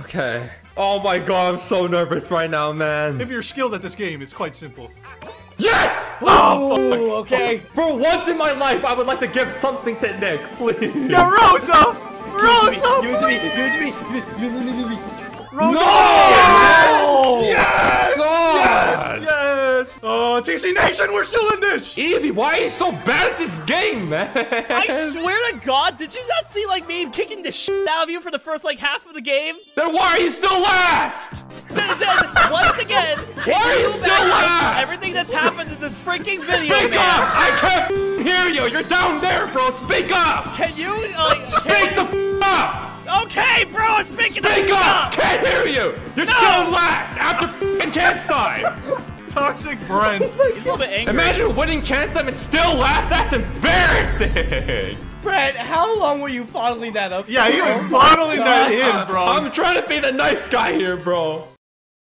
Okay. Oh my god, I'm so nervous right now, man. If you're skilled at this game, it's quite simple. Yes! Oh, oh okay. For once in my life, I would like to give something to Nick, please. Yeah, Rosa! Rosa! Give it to me. Give it to me. Give it to me. Rosa! Oh! Yes! God! Yes! Yes! Oh, TC Nation, we're still in this! Evie, why are you so bad at this game, man? I swear to God, did you not see like me kicking the shit out of you for the first like half of the game? Then why are you still last? Then- then, Once again, Why are you still last? Everything that's happened in this freaking video, Speak man. up! I can't hear you. You're down there, bro. Speak up. Can you like Speak the can- f up. Okay, bro, I'm speaking Speak the up. Can't hear you. You're No. still last after f***ing chance time. Toxic Brent. He's a little bit angry. Imagine winning chance time and still last. That's embarrassing. Brent, how long were you bottling that up? Yeah, he was bottling that in, bro. I'm trying to be the nice guy here, bro.